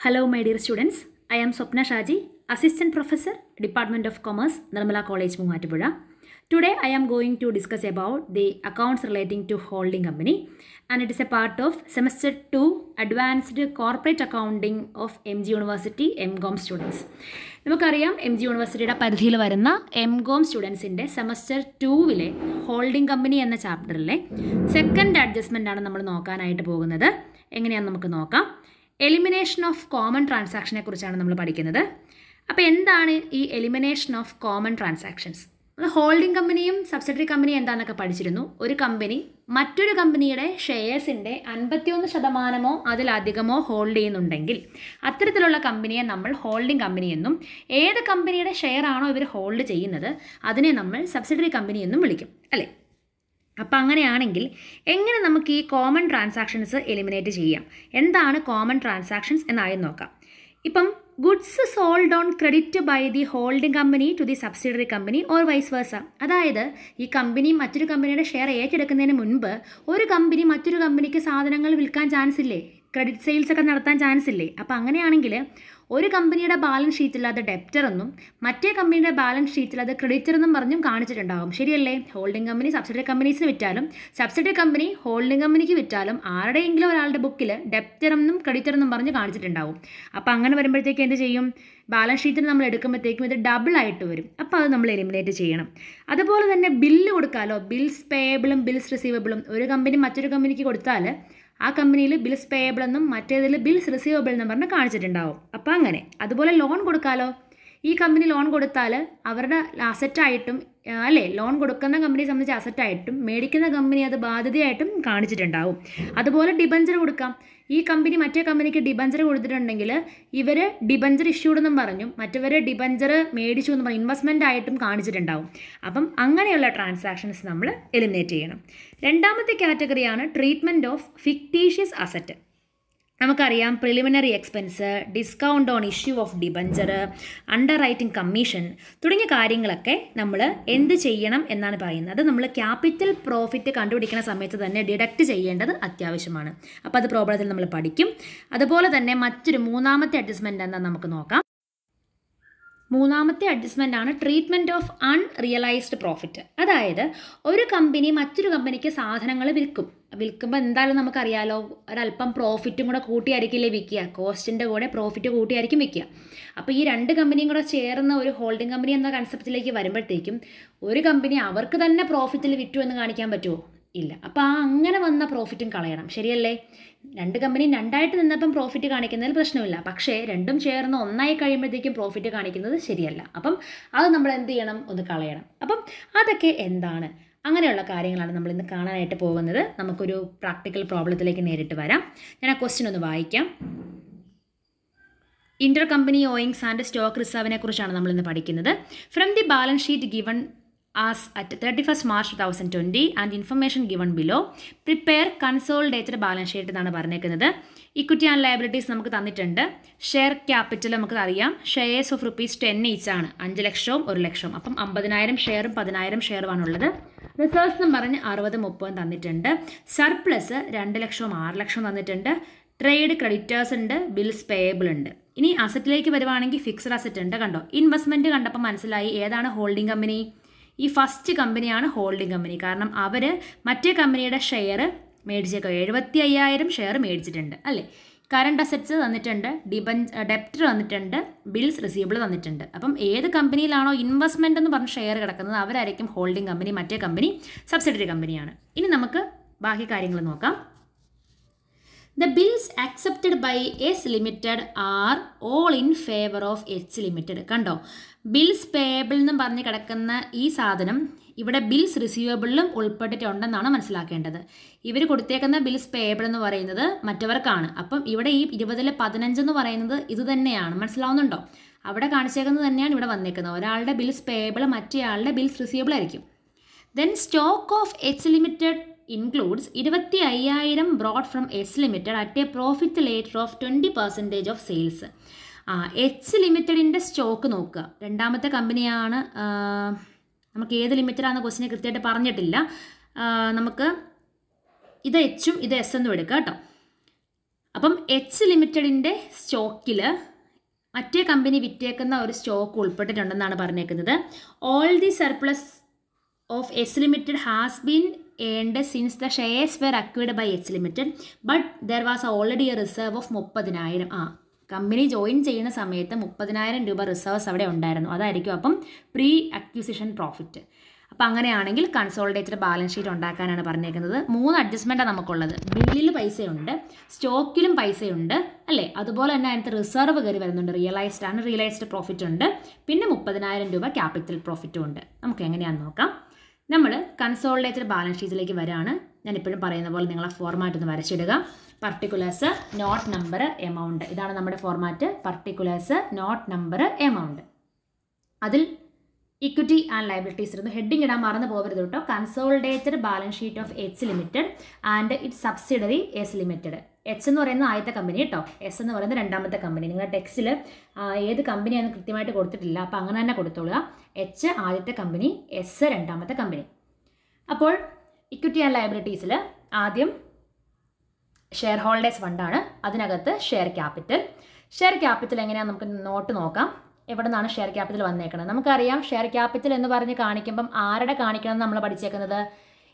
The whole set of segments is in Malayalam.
Hello, my dear students. I am Swapna Shaji, Assistant Professor, Department of Commerce, Nirmala College, Mungatipura. Today, I am going to discuss about the accounts relating to holding company, and it is a part of Semester 2 Advanced Corporate Accounting of MG University MCOM students. നമുക്കറിയാം എം ജി യൂണിവേഴ്സിറ്റിയുടെ പരിധിയിൽ വരുന്ന എം കോം സ്റ്റുഡൻസിന്റെ സെമസ്റ്റർ ടൂവിലെ ഹോൾഡിംഗ് കമ്പനി എന്ന ചാപ്റ്ററിലെ സെക്കൻഡ് അഡ്ജസ്റ്റ്മെന്റ് ആണ് നമ്മൾ നോക്കാനായിട്ട് പോകുന്നത് എങ്ങനെയാണെന്ന് നമുക്ക് നോക്കാം എലിമിനേഷൻ ഓഫ് കോമൺ ട്രാൻസാക്ഷനെ കുറിച്ചാണ് നമ്മൾ പഠിക്കുന്നത്. അപ്പോൾ എന്താണ് ഈ എലിമിനേഷൻ ഓഫ് കോമൺ ട്രാൻസാക്ഷൻസ് നമ്മൾ ഹോൾഡിംഗ് കമ്പനിയും സബ്സിഡറി കമ്പനിയും എന്താണെന്നൊക്കെ പഠിച്ചിരുന്നു. ഒരു കമ്പനി മറ്റൊരു കമ്പനിയുടെ ഷെയർസിന്റെ അൻപത്തിയൊന്ന് ശതമാനമോ അതിലധികമോ ഹോൾഡ് ചെയ്യുന്നുണ്ടെങ്കിൽ അത്തരത്തിലുള്ള കമ്പനിയെ നമ്മൾ ഹോൾഡിംഗ് കമ്പനി എന്നും ഏത് കമ്പനിയുടെ ഷെയർ ആണോ ഇവർ ഹോൾഡ് ചെയ്യുന്നത് അതിനെ നമ്മൾ സബ്സിഡറി കമ്പനി എന്നും വിളിക്കും. അല്ലേ? അപ്പോൾ അങ്ങനെയാണെങ്കിൽ എങ്ങനെ നമുക്ക് ഈ കോമൺ ട്രാൻസാക്ഷൻസ് എലിമിനേറ്റ് ചെയ്യാം? എന്താണ് കോമൺ ട്രാൻസാക്ഷൻസ് എന്നായും നോക്കാം. ഇപ്പം goods sold on credit by the holding company to the subsidiary company or vice versa അതായത് ഈ കമ്പനി മറ്റൊരു കമ്പനിയുടെ ഷെയർ ഏറ്റെടുക്കുന്നതിന് മുൻപ് ഒരു കമ്പനി മറ്റൊരു കമ്പനിക്ക് സാധനങ്ങൾ വിൽക്കാൻ ചാൻസ് ഇല്ലേ? ക്രെഡിറ്റ് സെയിൽസ് ഒക്കെ നടത്താൻ ചാൻസ് ഇല്ലേ? അപ്പോൾ അങ്ങനെയാണെങ്കിൽ ഒരു കമ്പനിയുടെ ബാലൻസ് ഷീറ്റിൽ അത് ഡെപ്റ്റർ എന്നും മറ്റേ കമ്പനിയുടെ ബാലൻസ് ഷീറ്റിൽ അത് ക്രെഡിറ്റർ എന്നും പറഞ്ഞും കാണിച്ചിട്ടുണ്ടാകും. ശരിയല്ലേ? ഹോൾഡിംഗ് കമ്പനി സബ്സിഡറി കമ്പനീസിന് വിറ്റാലും സബ്സിഡറി കമ്പനി ഹോൾഡിംഗ് കമ്പനിക്ക് വിറ്റാലും ആരുടെയെങ്കിലും ഒരാളുടെ ബുക്കിൽ ഡെപ്റ്റർ എന്നും ക്രെഡിറ്റർ എന്നും പറഞ്ഞ് കാണിച്ചിട്ടുണ്ടാകും അപ്പോൾ അങ്ങനെ വരുമ്പോഴത്തേക്ക് എന്ത് ചെയ്യും? ബാലൻസ് ഷീറ്റിൽ നമ്മൾ എടുക്കുമ്പോഴത്തേക്കും ഇത് ഡബിൾ ആയിട്ട് വരും. അപ്പോൾ അത് നമ്മൾ എലിമിനേറ്റ് ചെയ്യണം. അതുപോലെ തന്നെ ബില്ല് കൊടുക്കാമല്ലോ ബിൽസ് പേയബിളും ബിൽസ് റിസീവബിളും ഒരു കമ്പനി മറ്റൊരു കമ്പനിക്ക് കൊടുത്താൽ ആ കമ്പനിയിൽ ബിൽസ് പേയബിൾ എന്നും മറ്റേതിൽ ബിൽസ് റിസീവബിൾ എന്നും പറഞ്ഞ് കാണിച്ചിട്ടുണ്ടാവും. അപ്പോൾ അങ്ങനെ. അതുപോലെ ലോൺ കൊടുക്കാമല്ലോ ഈ കമ്പനി ലോൺ കൊടുത്താൽ അവരുടെ അസറ്റായിട്ടും അല്ലേ ലോൺ കൊടുക്കുന്ന കമ്പനിയെ സംബന്ധിച്ച് അസറ്റായിട്ടും മേടിക്കുന്ന കമ്പനി അത് ബാധ്യതയായിട്ടും കാണിച്ചിട്ടുണ്ടാവും. അതുപോലെ ഡിബഞ്ചർ കൊടുക്കാം. ഈ കമ്പനി മറ്റേ കമ്പനിക്ക് ഡിബഞ്ചർ കൊടുത്തിട്ടുണ്ടെങ്കിൽ ഇവർ ഡിബഞ്ചർ ഇഷ്യൂഡ് എന്നും പറഞ്ഞു മറ്റവർ ഡിബഞ്ചർ മേടിച്ചു എന്ന് പറഞ്ഞു ഇൻവെസ്റ്റ്മെന്റ് ആയിട്ടും കാണിച്ചിട്ടുണ്ടാവും. അപ്പം അങ്ങനെയുള്ള ട്രാൻസാക്ഷൻസ് നമ്മൾ എലിമിനേറ്റ് ചെയ്യണം. രണ്ടാമത്തെ കാറ്റഗറിയാണ് ട്രീറ്റ്മെന്റ് ഓഫ് ഫിക്റ്റീഷ്യസ് അസറ്റ് നമുക്കറിയാം preliminary expense discount on issue of debenture underwriting commission തുടങ്ങിയ കാര്യങ്ങളൊക്കെ നമ്മൾ എന്ത് ചെയ്യണം എന്നാണ് പറയുന്നത്. അത് നമ്മൾ ക്യാപിറ്റൽ പ്രോഫിറ്റ് കണ്ടുപിടിക്കുന്ന സമയത്ത് തന്നെ ഡിഡക്റ്റ് ചെയ്യേണ്ടത് അത്യാവശ്യമാണ്. അപ്പോൾ അത് പ്രോബ്ലത്തിൽ നമ്മൾ പഠിക്കും. അതുപോലെ തന്നെ മറ്റൊരു മൂന്നാമത്തെ അഡ്ജസ്റ്റ്മെന്റ് എന്താണെന്ന് നമുക്ക് നോക്കാം. മൂന്നാമത്തെ അഡ്ജസ്റ്റ്മെന്റ് ആണ് ട്രീറ്റ്മെന്റ് ഓഫ് അൺറിയലൈസ്ഡ് പ്രോഫിറ്റ് അതായത് ഒരു കമ്പനി മറ്റൊരു കമ്പനിക്ക് സാധനങ്ങൾ വിൽക്കും. വിൽക്കുമ്പോൾ എന്തായാലും നമുക്കറിയാലോ ഒരല്പം പ്രോഫിറ്റും കൂടെ കൂട്ടിയായിരിക്കില്ലേ വിൽക്കുക. കോസ്റ്റിന്റെ കൂടെ പ്രോഫിറ്റ് കൂട്ടിയായിരിക്കും വിൽക്കുക. അപ്പോൾ ഈ രണ്ട് കമ്പനിയും കൂടെ ചേർന്ന ഒരു ഹോൾഡിംഗ് കമ്പനി എന്ന കൺസെപ്റ്റിലേക്ക് വരുമ്പോഴത്തേക്കും ഒരു കമ്പനി അവർക്ക് തന്നെ പ്രോഫിറ്റിൽ വിറ്റു എന്ന് കാണിക്കാൻ പറ്റുമോ ഇല്ല. അപ്പോൾ ആ അങ്ങനെ വന്ന പ്രോഫിറ്റും കളയണം. ശരിയല്ലേ? രണ്ട് കമ്പനിയും രണ്ടായിട്ട് നിന്നപ്പം പ്രോഫിറ്റ് കാണിക്കുന്നതിൽ പ്രശ്നമില്ല. പക്ഷേ രണ്ടും ചേർന്ന് ഒന്നായി കഴിയുമ്പോഴത്തേക്കും പ്രോഫിറ്റ് കാണിക്കുന്നത് ശരിയല്ല. അപ്പം അത് നമ്മൾ എന്ത് ചെയ്യണം? ഒന്ന് കളയണം. അപ്പം അതൊക്കെ എന്താണ്? അങ്ങനെയുള്ള കാര്യങ്ങളാണ് നമ്മൾ ഇന്ന് കാണാനായിട്ട് പോകുന്നത്. നമുക്കൊരു പ്രാക്ടിക്കൽ പ്രോബ്ലത്തിലേക്ക് നേരിട്ട് വരാം. ഞാൻ ആ ക്വസ്റ്റ്യൻ ഒന്ന് വായിക്കാം. Inter company owings and stock റിസർവിനെ കുറിച്ചാണ് നമ്മൾ ഇന്ന് പഠിക്കുന്നത്. From the balance sheet given first March two thousand twenty and information given below prepare consolidated balance sheet എന്നാണ് പറഞ്ഞേക്കുന്നത്. ഇക്വിറ്റി ആൻഡ് ലയബിലിറ്റീസ് നമുക്ക് തന്നിട്ടുണ്ട്. ഷെയർ ക്യാപിറ്റൽ നമുക്ക് അറിയാം. Shares of rupees ten each ആണ്. അഞ്ച് ലക്ഷവും ഒരു ലക്ഷവും. അപ്പം അമ്പതിനായിരം ഷെയറും പതിനായിരം ഷെയറുമാണുള്ളത് റിസർവ്സ് എന്ന് പറഞ്ഞ് അറുപത് മുപ്പതും തന്നിട്ടുണ്ട്. സർപ്ലസ് രണ്ട് ലക്ഷവും ആറ് ലക്ഷവും തന്നിട്ടുണ്ട്. ട്രേഡ് ക്രെഡിറ്റേഴ്സ് ഉണ്ട്. ബിൽസ് പേയബിൾ ഉണ്ട്. ഇനി അസറ്റിലേക്ക് വരുവാണെങ്കിൽ ഫിക്സഡ് അസറ്റ് ഉണ്ട് കണ്ടോ? ഇൻവെസ്റ്റ്മെന്റ് കണ്ടപ്പോൾ മനസ്സിലായി. ഏതാണ് ഹോൾഡിംഗ് കമ്പനി ഈ ഫസ്റ്റ് കമ്പനിയാണ് ഹോൾഡിംഗ് കമ്പനി കാരണം അവർ മറ്റേ കമ്പനിയുടെ ഷെയർ മേടിച്ചേക്കോ. എഴുപത്തി അയ്യായിരം ഷെയർ മേടിച്ചിട്ടുണ്ട് അല്ലേ? കറണ്ട് അസറ്റ്സ് തന്നിട്ടുണ്ട് ഡിബൻ ഡെപ്റ്റർ തന്നിട്ടുണ്ട് ബിൽസ് റിസീവബിൾ തന്നിട്ടുണ്ട്. അപ്പം ഏത് കമ്പനിയിലാണോ ഇൻവെസ്റ്റ്മെന്റ് എന്ന് പറഞ്ഞ ഷെയർ കിടക്കുന്നത് അവരായിരിക്കും ഹോൾഡിംഗ് കമ്പനി മറ്റേ കമ്പനി സബ്സിഡറി കമ്പനിയാണ് ഇനി നമുക്ക് ബാക്കി കാര്യങ്ങൾ നോക്കാം. The bills accepted by S limited are all in favour of H limited കണ്ടോ? ബിൽസ് പേബിൾ എന്നും പറഞ്ഞ് കിടക്കുന്ന ഈ സാധനം ഇവിടെ ബിൽസ് റിസീവബിളിലും ഉൾപ്പെട്ടിട്ടുണ്ടെന്നാണ് മനസ്സിലാക്കേണ്ടത്. ഇവർ കൊടുത്തേക്കുന്ന ബിൽസ് പേബിൾ എന്ന് പറയുന്നത് മറ്റവർക്കാണ്. അപ്പം ഇവിടെ ഈ ഇരുപതിലെ പതിനഞ്ച് എന്ന് പറയുന്നത് ഇത് തന്നെയാണ്. മനസ്സിലാവുന്നുണ്ടോ? അവിടെ കാണിച്ചേക്കുന്നത് തന്നെയാണ് ഇവിടെ വന്നേക്കുന്നത്. ഒരാളുടെ ബിൽസ് പേയബിൾ മറ്റേയാളുടെ ബിൽസ് റിസീവബിൾ ആയിരിക്കും. Then stock of H limited includes ഇരുപത്തി അയ്യായിരം brought from S limited at a profit later of twenty percentage of sales ആ എച്ച് ലിമിറ്റഡിന്റെ സ്റ്റോക്ക് നോക്കുക. രണ്ടാമത്തെ കമ്പനിയാണ് നമുക്ക് ഏത് ലിമിറ്റഡാണെന്ന് ക്വസ്റ്റിനെ കൃത്യമായിട്ട് പറഞ്ഞിട്ടില്ല. നമുക്ക് ഇത് എച്ചും ഇത് എസ് എന്നും എടുക്കുക കേട്ടോ. അപ്പം എച്ച് ലിമിറ്റഡിന്റെ സ്റ്റോക്കിൽ മറ്റേ കമ്പനി വിറ്റേക്കുന്ന ഒരു സ്റ്റോക്ക് ഉൾപ്പെട്ടിട്ടുണ്ടെന്നാണ് പറഞ്ഞേക്കുന്നത്. All the surplus of S limited has been earned since the shares were acquired by H limited but there was already a reserve of മുപ്പതിനായിരം. ആ കമ്പനി ജോയിൻ ചെയ്യുന്ന സമയത്ത് മുപ്പതിനായിരം രൂപ റിസർവ്സ് അവിടെ ഉണ്ടായിരുന്നു. അതായിരിക്കും അപ്പം പ്രീ അക്വിസിഷൻ പ്രോഫിറ്റ് അപ്പോൾ അങ്ങനെയാണെങ്കിൽ കൺസോളിഡേറ്റഡ് ബാലൻസ് ഷീറ്റ് ഉണ്ടാക്കാനാണ് പറഞ്ഞേക്കുന്നത്. മൂന്ന് അഡ്ജസ്റ്റ്മെന്റാണ് നമുക്കുള്ളത്. ബില്ലിൽ പൈസയുണ്ട് സ്റ്റോക്കിലും പൈസയുണ്ട് അല്ലേ? അതുപോലെ തന്നെ അതിനകത്ത് റിസർവ് കയറി വരുന്നുണ്ട്. റിയലൈസ്ഡ് ആണ് റിയലൈസ്ഡ് പ്രോഫിറ്റ് ഉണ്ട്. പിന്നെ മുപ്പതിനായിരം രൂപ ക്യാപിറ്റൽ പ്രോഫിറ്റും ഉണ്ട്. നമുക്ക് എങ്ങനെയാണെന്ന് നോക്കാം. നമ്മൾ കൺസോളിഡേറ്റഡ് ബാലൻസ് ഷീറ്റിലേക്ക് വരാണ്. ഞാൻ ഇപ്പോഴും പറയുന്ന പോലെ നിങ്ങളെ ഫോർമാറ്റ് ഒന്ന് വരച്ചിടുക. പർട്ടിക്കുലേഴ്സ് നോട്ട് നമ്പർ എമൗണ്ട് ഇതാണ് നമ്മുടെ format particulars note number amount അതിൽ ഇക്വിറ്റി ആൻഡ് ലൈബിലിറ്റീസ് ഇരുന്നു ഹെഡിങ് ഇടാൻ മറന്നു പോകരുത് കേട്ടോ. Consolidated balance sheet of H limited and its subsidiary S limited H എന്ന് പറയുന്ന ആദ്യത്തെ കമ്പനി കേട്ടോ എസ് എന്ന് പറയുന്നത് രണ്ടാമത്തെ കമ്പനി നിങ്ങളുടെ ടെക്സ്റ്റിൽ ഏത് കമ്പനിയാണെന്ന് കൃത്യമായിട്ട് കൊടുത്തിട്ടില്ല. അപ്പോൾ അങ്ങനെ തന്നെ കൊടുത്തോളുക. എച്ച് ആദ്യത്തെ കമ്പനി എസ് രണ്ടാമത്തെ കമ്പനി അപ്പോൾ ഇക്വിറ്റി ആൻഡ് ലയബിലിറ്റീസിൽ ആദ്യം ഷെയർ ഹോൾഡേഴ്സ് ഫണ്ടാണ് അതിനകത്ത് ഷെയർ ക്യാപിറ്റൽ ഷെയർ ക്യാപിറ്റൽ എങ്ങനെയാണ് നമുക്ക് നോട്ട് നോക്കാം. എവിടെ നിന്നാണ് ഷെയർ ക്യാപിറ്റൽ വന്നേക്കുന്നത് നമുക്കറിയാം ഷെയർ ക്യാപിറ്റൽ എന്ന് പറഞ്ഞ് കാണിക്കുമ്പം ആരുടെ കാണിക്കണം നമ്മൾ പഠിച്ചേക്കുന്നത്?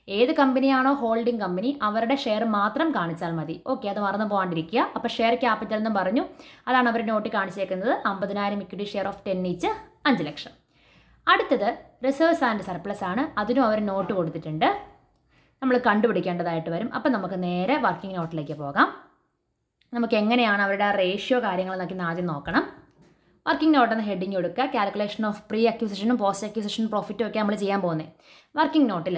ഏത് കമ്പനിയാണോ ഹോൾഡിംഗ് കമ്പനി അവരുടെ ഷെയർ മാത്രം കാണിച്ചാൽ മതി. ഓക്കെ അത് മറന്നു പോകാണ്ടിരിക്കുക. അപ്പോൾ ഷെയർ ക്യാപിറ്റൽ എന്ന് പറഞ്ഞു. അതാണ് അവർ നോട്ട് കാണിച്ചേക്കുന്നത്. അമ്പതിനായിരം equity share of ten each അഞ്ച് ലക്ഷം. അടുത്തത് റിസർവ്സ് ആൻഡ് സർപ്ലസ് ആണ്. അതിനും അവർ നോട്ട് കൊടുത്തിട്ടുണ്ട്. നമ്മൾ കണ്ടുപിടിക്കേണ്ടതായിട്ട് വരും. അപ്പം നമുക്ക് നേരെ വർക്കിംഗ് നോട്ടിലേക്ക് പോകാം. നമുക്ക് എങ്ങനെയാണ് അവരുടെ ആ റേഷ്യോ കാര്യങ്ങളെന്നൊക്കെ ഇന്ന് ആദ്യം നോക്കണം. വർക്കിംഗ് നോട്ട് എന്ന ഹെഡിങ് കൊടുക്കുക. കാൽക്കുലേഷൻ ഓഫ് പ്രീ അക്യൂസിഷനും പോസ്റ്റ് അക്യൂസിഷൻ പ്രോഫിറ്റും ഒക്കെ നമ്മൾ ചെയ്യാൻ പോകുന്നത് വർക്കിംഗ് നോട്ടിൽ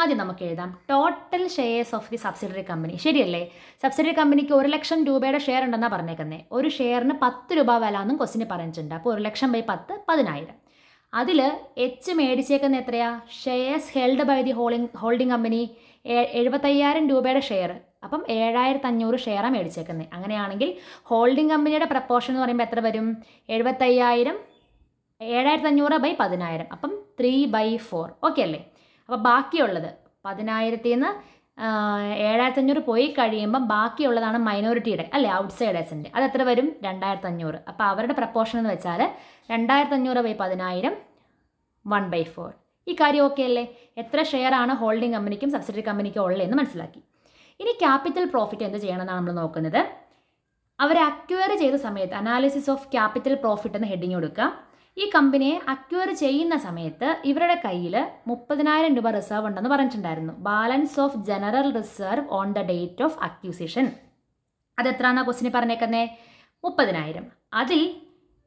ആദ്യം നമുക്ക് എഴുതാം. Total shares of the subsidiary company ശരിയല്ലേ? സബ്സിഡറി കമ്പനിക്ക് ഒരു ലക്ഷം രൂപയുടെ ഷെയർ ഉണ്ടെന്നാണ് പറഞ്ഞേക്കുന്നത് ഒരു ഷെയറിന് പത്ത് രൂപ വില എന്നും ക്വസ്റ്റിന് പറഞ്ഞിട്ടുണ്ട് അപ്പോൾ ഒരു ലക്ഷം ബൈ പത്ത് പതിനായിരം. അതിൽ എച്ച് മേടിച്ചേക്കുന്ന എത്രയാ? Shares held by the holding holding company എഴുപത്തയ്യായിരം രൂപയുടെ ഷെയർ അപ്പം ഏഴായിരത്തി അഞ്ഞൂറ് ഷെയറാണ് മേടിച്ചേക്കുന്നത് അങ്ങനെയാണെങ്കിൽ ഹോൾഡിംഗ് കമ്പനിയുടെ പ്രപ്പോർഷൻ എന്ന് പറയുമ്പോൾ എത്ര വരും? എഴുപത്തയ്യായിരം ഏഴായിരത്തി അഞ്ഞൂറ് ബൈ പതിനായിരം. അപ്പം ത്രീ ബൈ ഫോർ ഓക്കെ അല്ലേ? അപ്പോൾ ബാക്കിയുള്ളത് പതിനായിരത്തിൽ നിന്ന് ഏഴായിരത്തി അഞ്ഞൂറ് പോയി കഴിയുമ്പം ബാക്കിയുള്ളതാണ് മൈനോറിറ്റിയുടെ അല്ലേ ഔട്ട്സൈഡേഴ്സിന്റെ അത് എത്ര വരും? രണ്ടായിരത്തി അഞ്ഞൂറ് അപ്പോൾ അവരുടെ പ്രപ്പോർഷൻ എന്ന് വെച്ചാൽ രണ്ടായിരത്തി അഞ്ഞൂറ് ബൈ പതിനായിരം വൺ ബൈ ഫോർ ഈ കാര്യം ഓക്കെ അല്ലേ? എത്ര ഷെയർ ആണ് ഹോൾഡിംഗ് കമ്പനിക്കും സബ്സിഡറി കമ്പനിക്കും ഉള്ളതെന്ന് മനസ്സിലാക്കി. ഇനി ക്യാപിറ്റൽ പ്രോഫിറ്റ് എന്ത് ചെയ്യണമെന്നാണ് നമ്മൾ നോക്കുന്നത്. അവർ അക്വയർ ചെയ്ത സമയത്ത് അനാലിസിസ് ഓഫ് ക്യാപിറ്റൽ പ്രോഫിറ്റ് എന്ന് ഹെഡിങ് കൊടുക്കുക. ഈ കമ്പനിയെ അക്വയർ ചെയ്യുന്ന സമയത്ത് ഇവരുടെ കയ്യിൽ മുപ്പതിനായിരം രൂപ റിസർവ് ഉണ്ടെന്ന് പറഞ്ഞിട്ടുണ്ടായിരുന്നു. Balance of general reserve on the date of acquisition അത് എത്രയാണെന്നാ ക്വസ്റ്റിന് പറഞ്ഞേക്കുന്നേ? മുപ്പതിനായിരം. അതിൽ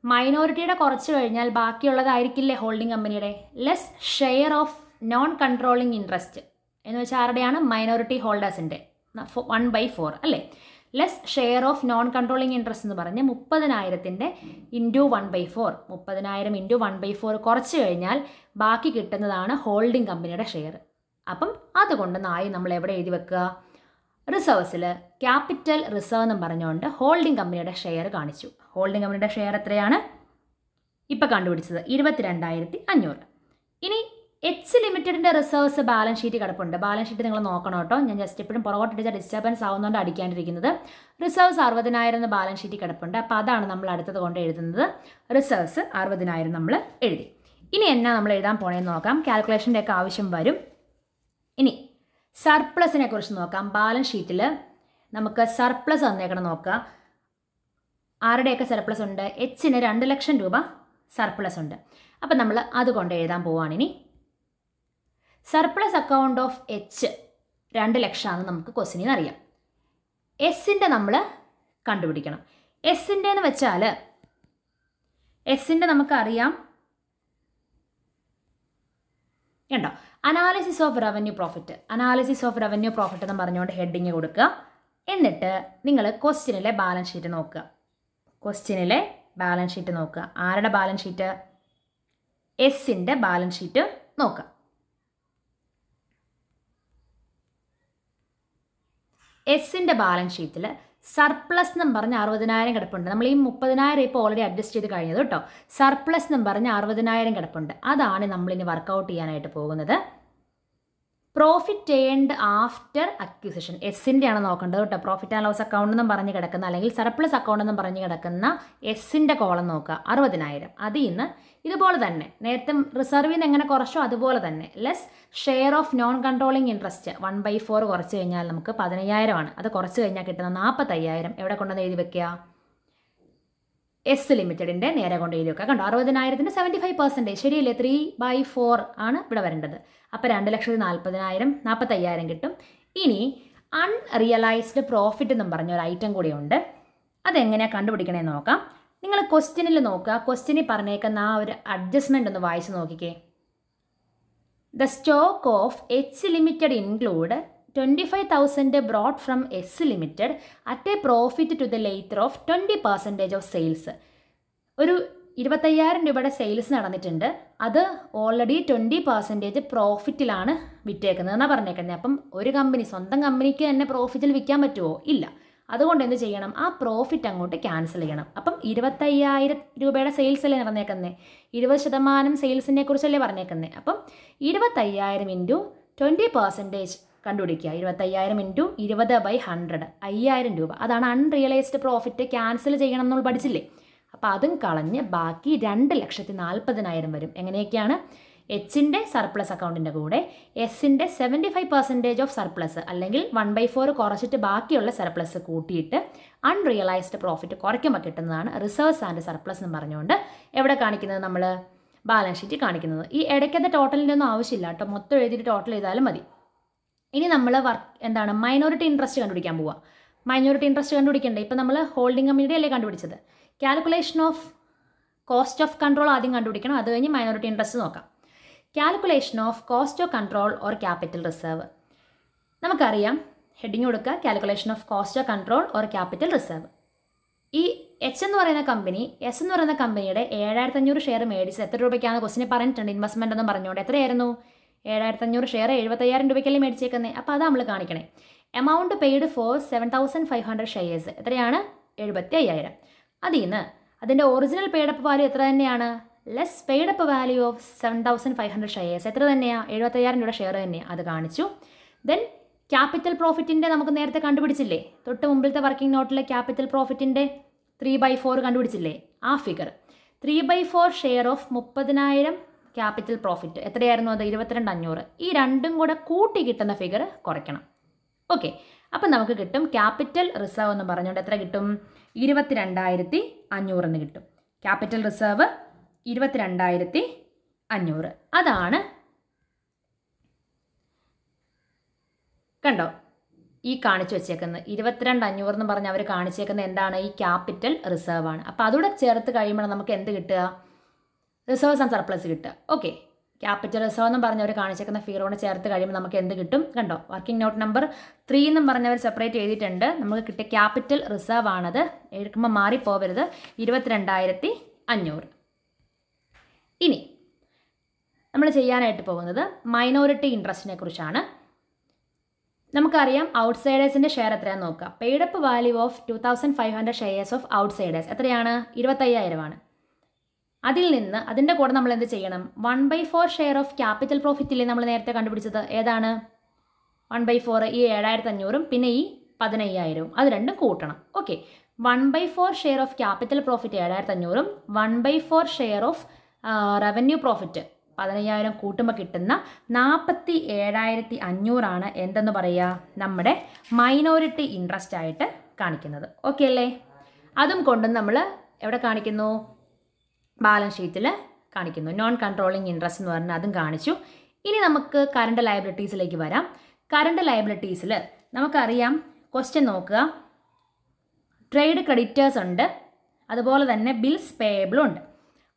മൈനോറിറ്റിയുടെ കുറച്ച് കഴിഞ്ഞാൽ ബാക്കിയുള്ളതായിരിക്കില്ലേ ഹോൾഡിംഗ് കമ്പനിയുടെ less share of non controlling interest എന്ന് വെച്ചാൽ ആരുടെയാണ്? മൈനോറിറ്റി ഹോൾഡേഴ്സിന്റെ വൺ ബൈ ഫോർ അല്ലേ? Less share of non controlling interest എന്ന് പറഞ്ഞ് മുപ്പതിനായിരത്തിന്റെ ഇന്റു വൺ ബൈ ഫോർ മുപ്പതിനായിരം ഇന്റു വൺ ബൈ ഫോർ കുറച്ച് കഴിഞ്ഞാൽ ബാക്കി കിട്ടുന്നതാണ് ഹോൾഡിംഗ് കമ്പനിയുടെ ഷെയർ അപ്പം അതുകൊണ്ട് നായി നമ്മൾ എവിടെ എഴുതി വെക്കുക? റിസർവ്സിൽ ക്യാപിറ്റൽ റിസർവ് എന്ന് പറഞ്ഞുകൊണ്ട് ഹോൾഡിംഗ് കമ്പനിയുടെ ഷെയർ കാണിച്ചു. ഹോൾഡിംഗ് കമ്പനിയുടെ ഷെയർ എത്രയാണ്? ഇപ്പം കണ്ടുപിടിച്ചത് ഇരുപത്തിരണ്ടായിരത്തി അഞ്ഞൂറ്. ഇനി എച്ച് ലിമിറ്റഡിന്റെ റിസർവ്സ് ബാലൻസ് ഷീറ്റ് കിടപ്പുണ്ട്. ബാലൻസ് ഷീറ്റ് നിങ്ങൾ നോക്കണം കേട്ടോ. ഞാൻ ജസ്റ്റ് എപ്പോഴും പുറകോട്ടിടിച്ച ഡിസ്റ്റർബൻസ് ആവുന്നതുകൊണ്ട് അടിക്കാണ്ടിരിക്കുന്നത്. റിസർവ്സ് അറുപതിനായിരം എന്ന് ബാലൻസ് ഷീറ്റ് കിടപ്പുണ്ട്. അപ്പോൾ അതാണ് നമ്മൾ അടുത്തത് കൊണ്ട് എഴുതുന്നത്. റിസർവ്സ് അറുപതിനായിരം നമ്മൾ എഴുതി. ഇനി എന്നാ നമ്മൾ എഴുതാൻ പോണേന്ന് നോക്കാം. കാൽക്കുലേഷന്റെ ഒക്കെ ആവശ്യം വരും. ഇനി സർപ്ലസിനെ കുറിച്ച് നോക്കാം. ബാലൻസ് ഷീറ്റിൽ നമുക്ക് സർപ്ലസ് വന്നേക്കണം നോക്കുക. ആരുടെയൊക്കെ സർപ്ലസ് ഉണ്ട്? എച്ചിന് രണ്ട് ലക്ഷം രൂപ സർപ്ലസ് ഉണ്ട്. അപ്പം നമ്മൾ അത് കൊണ്ട് എഴുതാൻ പോവുകയാണ് ഇനി സർപ്ലസ് അക്കൗണ്ട് ഓഫ് എച്ച് രണ്ട് ലക്ഷമാണെന്ന് നമുക്ക് ക്വസ്റ്റിനിൽ അറിയാം. എസിന്റെ നമ്മൾ കണ്ടുപിടിക്കണം. എസിന്റെ എന്ന് വെച്ചാൽ എസിന്റെ നമുക്കറിയാം. കണ്ടോ? Analysis of revenue profit analysis of revenue profit എന്ന് പറഞ്ഞുകൊണ്ട് ഹെഡിങ് കൊടുക്കുക. എന്നിട്ട് നിങ്ങൾ ക്വസ്റ്റ്യനിലെ ബാലൻസ് ഷീറ്റ് നോക്കുക. ക്വസ്റ്റ്യനിലെ ബാലൻസ് ഷീറ്റ് നോക്കുക. ആരുടെ ബാലൻസ് ഷീറ്റ് എസിന്റെ ബാലൻസ് ഷീറ്റ് നോക്കുക. എസിന്റെ ബാലൻസ് ഷീറ്റിൽ സർപ്ലസ് എന്നും പറഞ്ഞ് അറുപതിനായിരം കിടപ്പുണ്ട്. നമ്മൾ ഈ മുപ്പതിനായിരം ഇപ്പോൾ ഓൾറെഡി അഡ്ജസ്റ്റ് ചെയ്ത് കഴിഞ്ഞത് കേട്ടോ. സർപ്ലസ് എന്നും പറഞ്ഞ് അറുപതിനായിരം കിടപ്പുണ്ട്. അതാണ് നമ്മളിനി വർക്കൗട്ട് ചെയ്യാനായിട്ട് പോകുന്നത്. പ്രോഫിറ്റ് ഏൺഡ് ആഫ്റ്റർ അക്വിസിഷൻ എസിന്റെ ആണ് നോക്കേണ്ടത് കേട്ടോ. പ്രോഫിറ്റ് ആൻഡ് ലോസ് അക്കൗണ്ട് എന്നും പറഞ്ഞ് കിടക്കുന്ന അല്ലെങ്കിൽ സർപ്ലസ് അക്കൗണ്ട് എന്നും പറഞ്ഞ് കിടക്കുന്ന എസിന്റെ കോളം നോക്കുക. അറുപതിനായിരം. അതിൽ നിന്ന് ഇതുപോലെ തന്നെ. നേരത്തെ റിസർവിൽ നിന്ന് എങ്ങനെ കുറച്ചോ അതുപോലെ തന്നെ. Less share of non controlling interest one by four കുറച്ച് കഴിഞ്ഞാൽ നമുക്ക് പതിനയ്യായിരമാണ്. അത് കുറച്ച് കഴിഞ്ഞാൽ കിട്ടുന്ന നാൽപ്പത്തയ്യായിരം എവിടെ കൊണ്ടുവന്ന് എഴുതി വെക്കുക? എസ് ലിമിറ്റഡിന്റെ നേരെ കൊണ്ട് എഴുതി വെക്കുക കണ്ടോ? അറുപതിനായിരത്തിന്റെ സെവന്റി ഫൈവ് പെർസെന്റേജ് ശരിയല്ലേ? ത്രീ ബൈ ഫോർ ആണ് ഇവിടെ വരേണ്ടത്. അപ്പോൾ രണ്ട് ലക്ഷത്തി നാൽപ്പതിനായിരം നാൽപ്പത്തയ്യായിരം കിട്ടും. ഇനി അൺറിയലൈസ്ഡ് പ്രോഫിറ്റ് എന്നും പറഞ്ഞ ഒരു ഐറ്റം കൂടിയുണ്ട് അതെങ്ങനെയാണ് കണ്ടുപിടിക്കണേന്ന് നോക്കാം. നിങ്ങൾ ക്വസ്റ്റ്യനിൽ നോക്കുക. ക്വസ്റ്റ്യനിൽ പറഞ്ഞേക്കുന്ന ആ ഒരു അഡ്ജസ്റ്റ്മെന്റ് ഒന്ന് വായിച്ച് നോക്കിക്കേ. The stock of H limited include twenty five thousand brought from S limited at a profit to the latter of twenty percentage of sales ഒരു ഇരുപത്തയ്യായിരം രൂപയുടെ സെയിൽസ് നടന്നിട്ടുണ്ട്. അത് ഓൾറെഡി ട്വന്റി പെർസെന്റേജ് പ്രോഫിറ്റിലാണ് വിറ്റേക്കുന്നത് എന്നാണ് പറഞ്ഞേക്കുന്നത്. അപ്പം ഒരു കമ്പനി സ്വന്തം കമ്പനിക്ക് തന്നെ പ്രോഫിറ്റിൽ വിൽക്കാൻ പറ്റുമോ ഇല്ല. അതുകൊണ്ട് എന്ത് ചെയ്യണം? ആ പ്രോഫിറ്റ് അങ്ങോട്ട് ക്യാൻസൽ ചെയ്യണം. അപ്പം ഇരുപത്തയ്യായിരം രൂപയുടെ സെയിൽസ് അല്ലേ നടന്നേക്കുന്നത് ഇരുപത് ശതമാനം സെയിൽസിനെ കുറിച്ചല്ലേ പറഞ്ഞേക്കുന്നത് അപ്പം ഇരുപത്തയ്യായിരം ഇന്റു ട്വന്റി പെർസെന്റേജ് കണ്ടുപിടിക്കുക. ഇരുപത്തയ്യായിരം ഇന്റു ഇരുപത് ബൈ ഹൺഡ്രഡ് അയ്യായിരം രൂപ. അതാണ് അൺറിയലൈസ്ഡ് പ്രോഫിറ്റ് ക്യാൻസൽ ചെയ്യണം എന്നുള്ള പഠിച്ചില്ലേ? അപ്പോൾ അതും കളഞ്ഞ് ബാക്കി രണ്ട് ലക്ഷത്തി നാൽപ്പതിനായിരം വരും. എങ്ങനെയൊക്കെയാണ്? എച്ചിന്റെ സർപ്ലസ് അക്കൗണ്ടിന്റെ കൂടെ എസിന്റെ seventy five percentage of surplus അല്ലെങ്കിൽ വൺ ബൈ ഫോർ കുറച്ചിട്ട് ബാക്കിയുള്ള സർപ്ലസ് കൂട്ടിയിട്ട് അൺറിയലൈസ്ഡ് പ്രോഫിറ്റ് കുറയ്ക്കുമ്പോൾ കിട്ടുന്നതാണ് റിസർവ്സ് ആൻഡ് സർപ്ലസ് എന്ന് പറഞ്ഞുകൊണ്ട് എവിടെ കാണിക്കുന്നത് നമ്മൾ ബാലൻസ് ഷീറ്റ് കാണിക്കുന്നത്. ഈ ഇടയ്ക്കത്തെ ടോട്ടലിന്റെ ഒന്നും ആവശ്യമില്ല കേട്ടോ. മൊത്തം എഴുതിയിട്ട് ടോട്ടൽ ചെയ്താലും മതി. ഇനി നമ്മൾ വർക്ക് എന്താണ് മൈനോറിറ്റി ഇൻട്രസ്റ്റ് കണ്ടുപിടിക്കാൻ പോവുക മൈനോറിറ്റി ഇൻട്രസ്റ്റ് കണ്ടുപിടിക്കണ്ടേ? ഇപ്പം നമ്മൾ ഹോൾഡിംഗ് കമ്പനിയുടെ അല്ലേ കണ്ടുപിടിച്ചത്. Calculation of cost of control ആദ്യം കണ്ടുപിടിക്കണം. അത് കഴിഞ്ഞ് മൈനോറിറ്റി ഇൻട്രസ്റ്റ് നോക്കാം. Calculation of cost of control or capital reserve നമുക്കറിയാം ഹെഡിങ് കൊടുക്കുക calculation of cost of control or capital reserve ഈ എച്ച് എന്ന് പറയുന്ന കമ്പനി എസ് എന്ന് പറയുന്ന കമ്പനിയുടെ ഏഴായിരത്തി അഞ്ഞൂറ് ഷെയർ മേടിച്ചത് എത്ര രൂപയ്ക്കാണ്? ക്വസ്റ്റിനെ പറഞ്ഞിട്ടുണ്ട് ഇൻവെസ്റ്റ്മെന്റ് എന്ന് പറഞ്ഞുകൊണ്ട്. എത്രയായിരുന്നു? ഏഴായിരത്തി അഞ്ഞൂറ് ഷെയർ എഴുപത്തയ്യായിരം രൂപയ്ക്കല്ലേ മേടിച്ചേക്കുന്നത് അപ്പോൾ അത് നമ്മൾ കാണിക്കണേ. Amount paid for seven thousand five hundred shares എത്രയാണ്? എഴുപത്തി അയ്യായിരം അതിൽ നിന്ന് അതിന്റെ ഒറിജിനൽ പെയ്ഡപ്പ് വാല്യൂ എത്ര തന്നെയാണ്? Less paid up value of seven thousand five hundred shares എത്ര തന്നെയാണ് എഴുപത്തയ്യായിരം രൂപ ഷെയർ തന്നെയാണ് അത് കാണിച്ചു. ദെൻ ക്യാപിറ്റൽ പ്രോഫിറ്റിന്റെ നമുക്ക് നേരത്തെ കണ്ടുപിടിച്ചില്ലേ? തൊട്ട് മുമ്പിലത്തെ വർക്കിംഗ് നോട്ടിലെ ക്യാപിറ്റൽ പ്രോഫിറ്റിന്റെ ത്രീ ബൈ ഫോർ കണ്ടുപിടിച്ചില്ലേ? ആ figure three by four share of മുപ്പതിനായിരം ക്യാപിറ്റൽ പ്രോഫിറ്റ് എത്രയായിരുന്നു അത്? ഇരുപത്തിരണ്ട് അഞ്ഞൂറ്. ഈ രണ്ടും കൂടെ കൂട്ടി കിട്ടുന്ന ഫിഗർ കുറയ്ക്കണം. ഓക്കെ അപ്പം നമുക്ക് കിട്ടും ക്യാപിറ്റൽ റിസർവ് എന്ന് പറഞ്ഞുകൊണ്ട് എത്ര കിട്ടും? ഇരുപത്തിരണ്ടായിരത്തി അഞ്ഞൂറെന്ന് കിട്ടും. ക്യാപിറ്റൽ റിസർവ് ഇരുപത്തിരണ്ടായിരത്തി അഞ്ഞൂറ് അതാണ് കണ്ടോ? ഈ കാണിച്ചു വെച്ചേക്കുന്നത്. ഇരുപത്തിരണ്ട് അഞ്ഞൂറ് എന്ന് പറഞ്ഞ് അവർ കാണിച്ചേക്കുന്നത് എന്താണ്? ഈ ക്യാപിറ്റൽ റിസർവ് ആണ്. അപ്പോൾ അതുകൂടെ ചേർത്ത് കഴിയുമ്പോൾ നമുക്ക് എന്ത് കിട്ടുക? റിസർവ്സ് ആൻഡ് സർപ്ലസ് കിട്ടുക. ഓക്കെ ക്യാപിറ്റൽ റിസർവ് എന്നും പറഞ്ഞവർ കാണിച്ചേക്കുന്ന ഫിഗറോട് ചേർത്ത് കഴിയുമ്പോൾ നമുക്ക് എന്ത് കിട്ടും? കണ്ടോ? വർക്കിംഗ് നോട്ട് നമ്പർ ത്രീ എന്നും പറഞ്ഞവർ സെപ്പറേറ്റ് ചെയ്തിട്ടുണ്ട് നമുക്ക് കിട്ടിയ ക്യാപിറ്റൽ റിസർവ് ആണത്. എടുക്കുമ്പോൾ മാറിപ്പോവരുത്. ഇരുപത്തിരണ്ടായിരത്തി അഞ്ഞൂറ് ഇനി നമ്മൾ ചെയ്യാനായിട്ട് പോകുന്നത് മൈനോറിറ്റി ഇൻട്രസ്റ്റിനെ കുറിച്ചാണ്. നമുക്കറിയാം ഔട്ട്സൈഡേഴ്സിന്റെ ഷെയർ എത്രയാണെന്ന് നോക്കാം. Paid up value of two thousand five hundred shares of outsiders എത്രയാണ്? ഇരുപത്തയ്യായിരമാണ്. അതിൽ നിന്ന് അതിന്റെ കൂടെ നമ്മൾ എന്ത് ചെയ്യണം? One by four share of capital profit ഇല്ലേ നമ്മൾ നേരത്തെ കണ്ടുപിടിച്ചത്? ഏതാണ്? വൺ ബൈ ഫോർ ഈ ഏഴായിരത്തി അഞ്ഞൂറും പിന്നെ ഈ പതിനയ്യായിരവും. അത് രണ്ടും കൂട്ടണം. Okay one by four share of capital profit ഏഴായിരത്തി അഞ്ഞൂറും one by four share of revenue profit പതിനയ്യായിരം കൂട്ടുമ്പോൾ കിട്ടുന്ന നാൽപ്പത്തി ഏഴായിരത്തി അഞ്ഞൂറാണ് എന്തെന്ന് പറയുക നമ്മുടെ മൈനോറിറ്റി ഇൻട്രസ്റ്റ് ആയിട്ട് കാണിക്കുന്നത്. ഓക്കെ അല്ലേ? അതും കൊണ്ട് നമ്മൾ എവിടെ കാണിക്കുന്നു? ബാലൻസ് ഷീറ്റിൽ കാണിക്കുന്നു. നോൺ കൺട്രോളിങ് ഇൻട്രസ്റ്റ് എന്ന് പറഞ്ഞാൽ അതും കാണിച്ചു. ഇനി നമുക്ക് കറണ്ട് ലയബിലിറ്റീസിലേക്ക് വരാം. കറണ്ട് ലയബിലിറ്റീസിൽ നമുക്കറിയാം ക്വസ്റ്റ്യൻ നോക്കുക. ട്രേഡ് ക്രെഡിറ്റേഴ്സ് ഉണ്ട്. അതുപോലെ തന്നെ ബിൽസ് പേയബിളും ഉണ്ട്.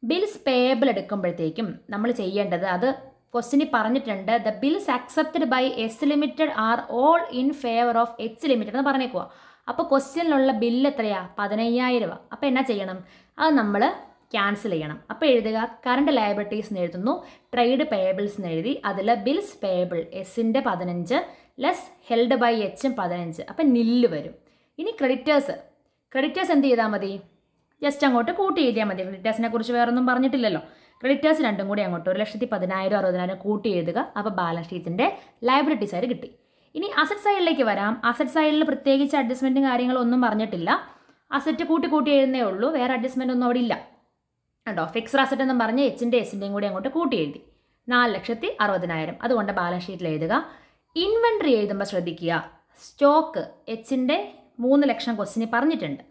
ബിൽസ് പേയബിൾ എടുക്കുമ്പോഴത്തേക്കും നമ്മൾ ചെയ്യേണ്ടത് അത് ക്വസ്റ്റിനി പറഞ്ഞിട്ടുണ്ട്. The bills accepted by S limited are all in favour of H limited എന്ന് പറഞ്ഞേക്കുക അപ്പോൾ ക്വസ്റ്റ്യനിലുള്ള ബില്ല് എത്രയാണ് പതിനയ്യായിരം രൂപ. അപ്പോൾ എന്നാ ചെയ്യണം? അത് നമ്മൾ ക്യാൻസൽ ചെയ്യണം. അപ്പോൾ എഴുതുക കറണ്ട് ലയബിലിറ്റീസ് എന്ന് എഴുതുന്നു ട്രേഡ് പേയബിൾസ് എന്ന് എഴുതി അതിൽ ബിൽസ് പേയബിൾ എസിന്റെ പതിനഞ്ച് ലെസ് ഹെൽഡ് ബൈ എച്ചും പതിനഞ്ച്. അപ്പം നില്ല് വരും. ഇനി ക്രെഡിറ്റേഴ്സ് ക്രെഡിറ്റേഴ്സ് എന്ത് ചെയ്താൽ മതി? ജസ്റ്റ് അങ്ങോട്ട് കൂട്ടി എഴുതിയാൽ മതി. ക്രെഡിറ്റേഴ്സിനെ കുറിച്ച് വേറൊന്നും പറഞ്ഞിട്ടില്ലല്ലോ. ക്രെഡിറ്റേഴ്സ് രണ്ടും കൂടി അങ്ങോട്ട് ഒരു ലക്ഷത്തി പതിനായിരം അറുപതിനായിരം കൂട്ടി എഴുതുക. അപ്പോൾ ബാലൻസ് ഷീറ്റിന്റെ ലയബിലിറ്റീസ് ആയിട്ട് കിട്ടി. ഇനി അസറ്റ് സൈഡിലേക്ക് വരാം. അസറ്റ് സൈഡിൽ പ്രത്യേകിച്ച് അഡ്ജസ്റ്റ്മെന്റും കാര്യങ്ങളൊന്നും പറഞ്ഞിട്ടില്ല. അസറ്റ് കൂട്ടി കൂട്ടി എഴുതുന്നേ ഉള്ളൂ. വേറെ അഡ്ജസ്റ്റ്മെന്റ് ഒന്നും അവിടെ ഇല്ല. കേട്ടോ ഫിക്സഡ് അസറ്റ് എന്ന് പറഞ്ഞ് എച്ചിന്റെ എസിന്റെയും കൂടി അങ്ങോട്ട് കൂട്ടി എഴുതി നാല് ലക്ഷത്തി അറുപതിനായിരം. അതുകൊണ്ട് ബാലൻസ് ഷീറ്റിൽ എഴുതുക. ഇൻവെൻട്രി എഴുതുമ്പോൾ ശ്രദ്ധിക്കുക. സ്റ്റോക്ക് എച്ചിന്റെ മൂന്ന് ലക്ഷം ക്വസ്റ്റിന് പറഞ്ഞിട്ടുണ്ട്.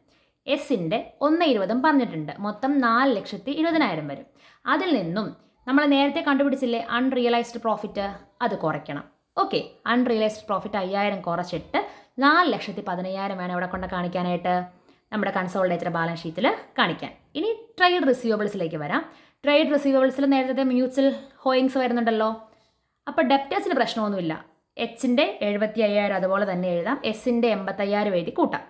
എസിന്റെ ഒന്ന് ഇരുപതും പറഞ്ഞിട്ടുണ്ട്. മൊത്തം നാല് ലക്ഷത്തി ഇരുപതിനായിരം വരും. അതിൽ നിന്നും നമ്മൾ നേരത്തെ കണ്ടുപിടിച്ചില്ലേ? അൺറിയലൈസ്ഡ് പ്രോഫിറ്റ് അത് കുറയ്ക്കണം. ഓക്കെ അൺറിയലൈസ്ഡ് പ്രോഫിറ്റ് അയ്യായിരം കുറച്ചിട്ട് നാല് ലക്ഷത്തി പതിനയ്യായിരം വേണം ഇവിടെ കൊണ്ട് കാണിക്കാനായിട്ട്. നമ്മുടെ കൺസോൾഡേറ്റഡ് ബാലൻസ് ഷീറ്റിൽ കാണിക്കാൻ. ഇനി ട്രേഡ് റിസീവബിൾസിലേക്ക് വരാം. ട്രേഡ് റിസീവബിൾസിൽ നേരത്തെ മ്യൂച്വൽ ഹോയിങ്സ് വരുന്നുണ്ടല്ലോ. അപ്പോൾ ഡെപ്റ്റേഴ്സിന് പ്രശ്നമൊന്നുമില്ല. എച്ചിന്റെ എഴുപത്തി അയ്യായിരം അതുപോലെ തന്നെ എഴുതാം. എസിന്റെ എൺപത്തയ്യായിരം എഴുതി കൂട്ടാം.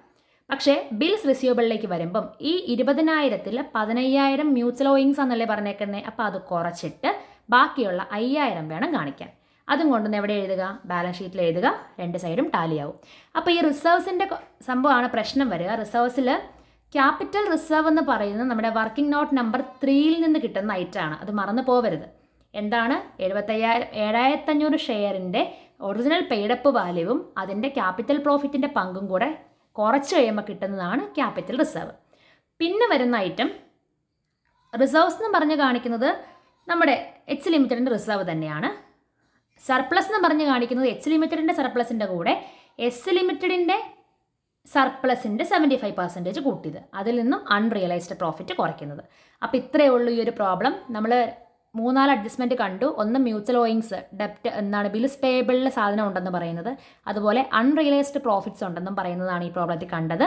പക്ഷേ ബിൽസ് റിസീവബിളിലേക്ക് വരുമ്പം ഈ ഇരുപതിനായിരത്തിൽ പതിനയ്യായിരം മ്യൂച്വൽ ഓയിങ്സ് ആണെന്നല്ലേ പറഞ്ഞേക്കുന്നത് അപ്പോൾ അത് കുറച്ചിട്ട് ബാക്കിയുള്ള അയ്യായിരം വേണം കാണിക്കാൻ. അതും കൊണ്ടുവന്ന് എവിടെ എഴുതുക? ബാലൻസ് ഷീറ്റിൽ എഴുതുക. രണ്ട് സൈഡും ടാലിയാവും അപ്പോൾ ഈ റിസർവ്സിന്റെ സംഭവമാണ് പ്രശ്നം വരിക. റിസർവ്സിൽ ക്യാപിറ്റൽ റിസർവ് എന്ന് പറയുന്നത് നമ്മുടെ വർക്കിംഗ് നോട്ട് നമ്പർ ത്രീയിൽ നിന്ന് കിട്ടുന്ന ഐറ്റമാണ് അത് മറന്നു പോവരുത്. എന്താണ്? എഴുപത്തയ്യായിരം ഏഴായിരത്തഞ്ഞൂറ് ഷെയറിന്റെ ഒറിജിനൽ പെയ്ഡപ്പ് വാല്യൂവും അതിന്റെ ക്യാപിറ്റൽ പ്രോഫിറ്റിന്റെ പങ്കും കൂടെ കുറച്ച് കഴിയുമ്പോൾ കിട്ടുന്നതാണ് ക്യാപിറ്റൽ റിസർവ് പിന്നെ വരുന്ന ഐറ്റം റിസർവ്സ് എന്ന് പറഞ്ഞ് കാണിക്കുന്നത് നമ്മുടെ എച്ച് ലിമിറ്റഡിന്റെ റിസർവ് തന്നെയാണ്. സർപ്ലസ് എന്ന് പറഞ്ഞ് കാണിക്കുന്നത് എച്ച് ലിമിറ്റഡിന്റെ സർപ്ലസിന്റെ കൂടെ എസ് ലിമിറ്റഡിന്റെ സർപ്ലസിന്റെ സെവന്റി ഫൈവ് പെർസെന്റേജ് കൂട്ടിയത്. അതിൽ നിന്നും അൺറിയലൈസ്ഡ് പ്രോഫിറ്റ് കുറയ്ക്കുന്നത്. അപ്പോൾ ഇത്രയേ ഉള്ളൂ ഈ ഒരു പ്രോബ്ലം നമ്മൾ മൂന്നാൽ അഡ്ജസ്റ്റ്മെന്റ് കണ്ടു. ഒന്ന് മ്യൂച്വൽ ഓയിങ്സ് ഡെപ്റ്റ് എന്താണ് ബിൽസ് പേബിളിൽ സാധനം ഉണ്ടെന്ന് പറയുന്നത്. അതുപോലെ അൺറിയലൈസ്ഡ് പ്രോഫിറ്റ്സ് ഉണ്ടെന്നും പറയുന്നതാണ് ഈ പ്രോബ്ലത്തിൽ കണ്ടത്.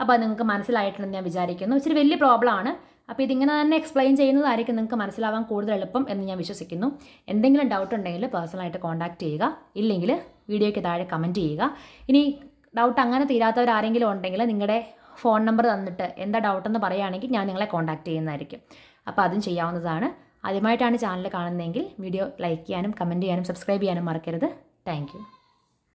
അപ്പോൾ അത് നിങ്ങൾക്ക് മനസ്സിലായിട്ടുണ്ടെന്ന് ഞാൻ വിചാരിക്കുന്നു. ഇച്ചിരി വലിയ പ്രോബ്ലമാണ് അപ്പോൾ ഇതിങ്ങനെ തന്നെ എക്സ്പ്ലെയിൻ ചെയ്യുന്നതായിരിക്കും നിങ്ങൾക്ക് മനസ്സിലാവാൻ കൂടുതൽ എളുപ്പം എന്ന് ഞാൻ വിശ്വസിക്കുന്നു. എന്തെങ്കിലും ഡൗട്ട് ഉണ്ടെങ്കിൽ പേഴ്സണലായിട്ട് കോൺടാക്റ്റ് ചെയ്യുക. ഇല്ലെങ്കിൽ വീഡിയോയ്ക്ക് താഴെ കമന്റ് ചെയ്യുക. ഇനി ഡൗട്ട് അങ്ങനെ തീരാത്തവർ ആരെങ്കിലും ഉണ്ടെങ്കിൽ നിങ്ങളുടെ ഫോൺ നമ്പർ തന്നിട്ട് എന്താ ഡൗട്ടെന്ന് പറയുകയാണെങ്കിൽ ഞാൻ നിങ്ങളെ കോൺടാക്റ്റ് ചെയ്യുന്നതായിരിക്കും. അപ്പോൾ അതും ചെയ്യാവുന്നതാണ്. ആദ്യമായിട്ടാണ് ചാനൽ കാണുന്നതെങ്കിൽ വീഡിയോ ലൈക്ക് ചെയ്യാനും കമന്റ് ചെയ്യാനും സബ്സ്ക്രൈബ് ചെയ്യാനും മറക്കരുത്. താങ്ക്